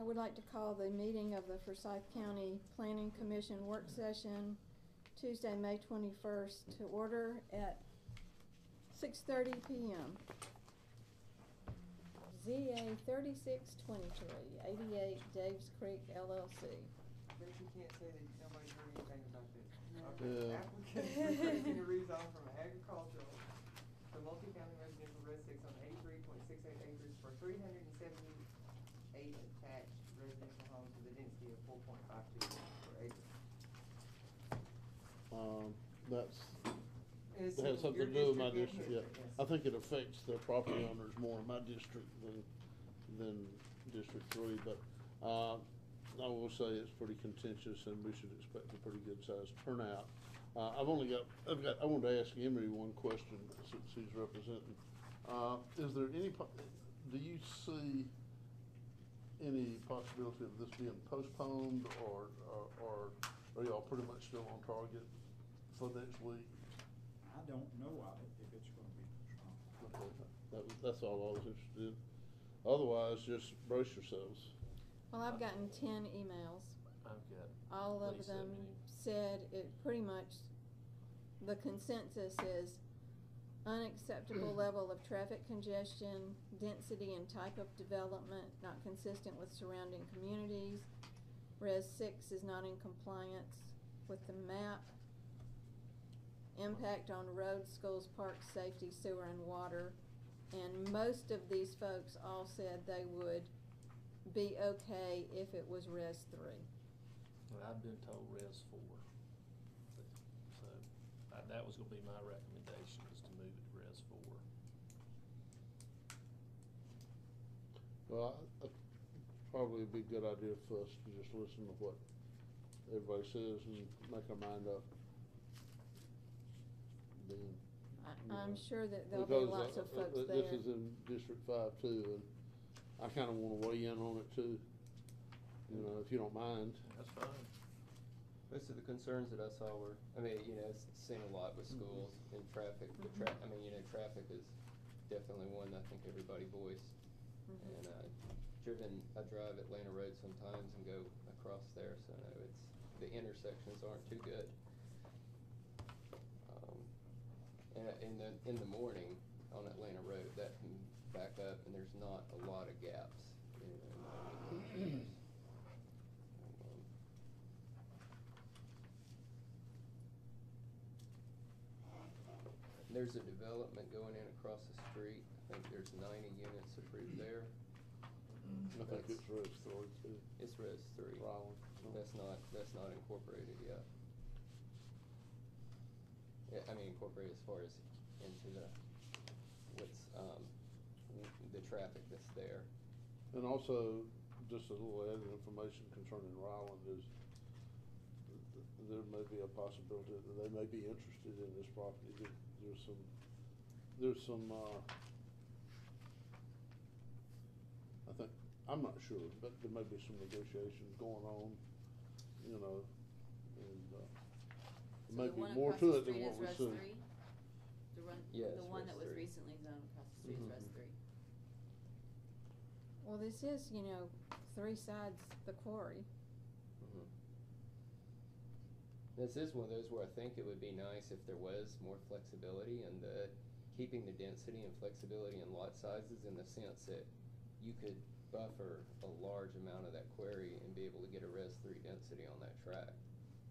I would like to call the meeting of the Forsyth County Planning Commission work session Tuesday, May twenty-first, to order at six thirty PM. ZA thirty-six twenty-three, eighty-eight Daves Creek LLC. Bet you can't say that nobody's heard anything about this. Okay, Yeah. applicant is requesting a rezone from agricultural to multifamily residential res six on eighty-three point six eight acres for three hundred and seventy-eight attached residential homes with a density of four point five two per acre. Um, that's, it's that has something to do with my district district, yeah. I think it affects the property owners more in my district than, than District Three, but, uh, I will say it's pretty contentious and we should expect a pretty good sized turnout. Uh, I've only got, I've got, I wanted to ask Emory one question since he's representing. Uh, is there any, po- do you see any possibility of this being postponed or, or, or are y'all pretty much still on target for next week? I don't know of it, if it's gonna be strong. Okay, that was, that's all I was interested in. Otherwise, just brace yourselves. Well, I've gotten ten emails. I've got, All of Lisa, them any- said it pretty much, the consensus is unacceptable level of traffic congestion, density and type of development not consistent with surrounding communities. Res six is not in compliance with the map. Impact on roads, schools, parks, safety, sewer and water. And most of these folks all said they would be okay if it was res three. well, I've been told res four. So, I, that was gonna be my recommendation, is to move it four. Well, I, I- probably be a good idea for us to just listen to what everybody says and make our mind up. Then, I, I'm sure that there'll be because, lots uh, of uh, folks uh, there. This is in District Five too, and I kinda wanna weigh in on it too, you know, if you don't mind. That's fine. Most of the concerns that I saw were, I mean, you know, it's seen a lot with schools and traffic, the tra- I mean, you know, traffic is definitely one I think everybody voiced. Mhm. And I driven, I drive Atlanta Road sometimes and go across there, so I know it's, the intersections aren't too good. Um, And in the, in the morning on Atlanta Road, that can back up and there's not a lot of gaps, you know. Um, There's a development going in across the street, I think there's ninety units approved there. I think That's- it's res three too, It's res three. Ryland. That's not, that's not incorporated yet. Yeah, I mean incorporated as far as into the, what's, um, the traffic that's there. And also, just a little added information concerning Ryland is th- th- there may be a possibility that they may be interested in this property. There- There's some, there's some, uh, I think, I'm not sure, but there may be some negotiations going on, you know, and, uh, there may be more to it than what we see. So the one the street is Res three? The one, Yeah, the it's one Res that was three. recently zoned across the street is Res Mhm. three. Well, this is, you know, three sides the quarry. This is one of those where I think it would be nice if there was more flexibility and the, keeping the density and flexibility in lot sizes in the sense that you could buffer a large amount of that quarry and be able to get a res three density on that track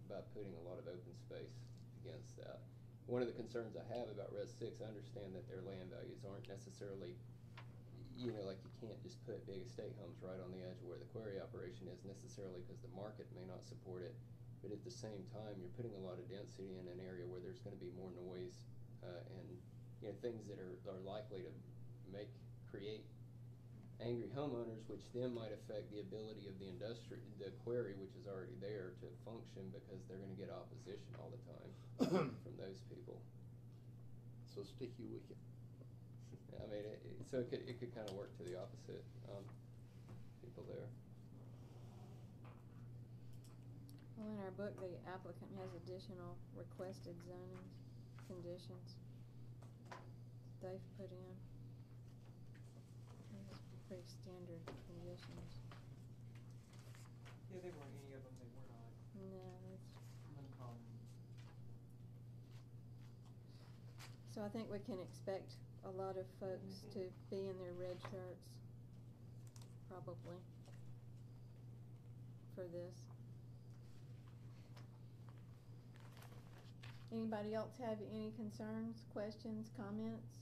by putting a lot of open space against that. One of the concerns I have about res six, I understand that their land values aren't necessarily, you know, like you can't just put big estate homes right on the edge where the quarry operation is necessarily because the market may not support it. But at the same time, you're putting a lot of density in an area where there's gonna be more noise, uh, and, you know, things that are, are likely to make, create angry homeowners, which then might affect the ability of the industry, the quarry, which is already there, to function because they're gonna get opposition all the time from those people. So sticky wicket. I mean, it, it, so it could, it could kinda work to the opposite, um, people there. Well, in our book, the applicant has additional requested zoning conditions they've put in. These are Pretty standard conditions. Yeah, there weren't any of them that were not No, it's, uncommon. so I think we can expect a lot of folks Mhm. to be in their red shirts, probably, for this. Anybody else have any concerns, questions, comments?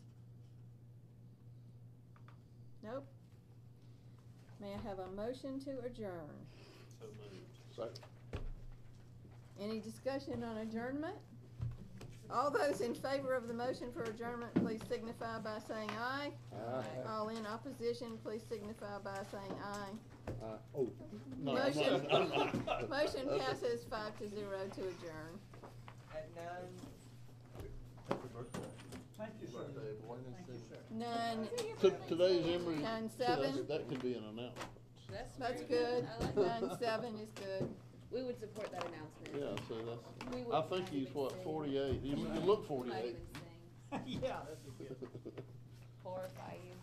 Nope. May I have a motion to adjourn? So moved. Second. Any discussion on adjournment? All those in favor of the motion for adjournment, please signify by saying aye. Aye. All in opposition, please signify by saying aye. Uh, oh, Motion, motion passes five to zero to adjourn. At nine, Thank you, sir. Birthday boy. Thank you, sir. None, T- Today's Emory. Nine so that's- seven. That could be an announcement. That's that's true. good. I like that. Nine seven is good. We would support that announcement. Yeah, so that's, We I think he's what, forty-eight, you, you Right. look Not forty-eight. even sing. Yeah, that'd be good. Horrify you.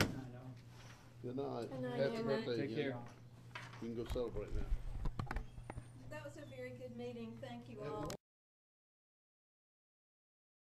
I know. Good night. Good night, Happy Emory. birthday Take again. care. You can go celebrate now. A very good meeting. Thank you all.